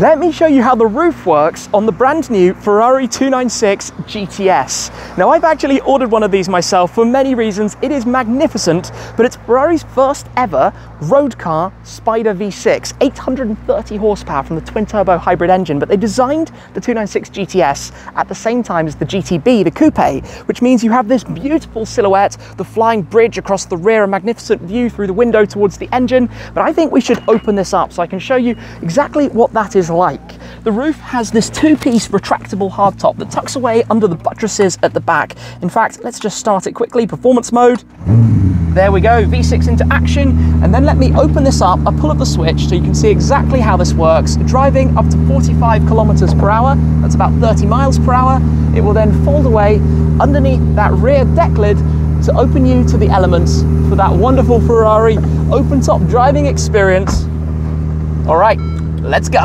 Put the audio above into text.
Let me show you how the roof works on the brand new Ferrari 296 GTS. Now I've actually ordered one of these myself for many reasons. It is magnificent, but it's Ferrari's first ever road car Spider V6, 830 horsepower from the twin turbo hybrid engine, but they designed the 296 GTS at the same time as the GTB, the coupe, which means you have this beautiful silhouette, the flying bridge across the rear, a magnificent view through the window towards the engine. But I think we should open this up so I can show you exactly what that is is like. The roof has this two-piece retractable hardtop that tucks away under the buttresses at the back. In fact, let's just start it quickly. Performance mode. There we go, V6 into action. And then let me open this up, I pull up the switch so you can see exactly how this works. Driving up to 45 kilometers per hour, that's about 30 miles per hour. It will then fold away underneath that rear deck lid to open you to the elements for that wonderful Ferrari open top driving experience. All right, let's go.